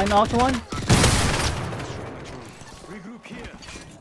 I knocked one. Regroup here.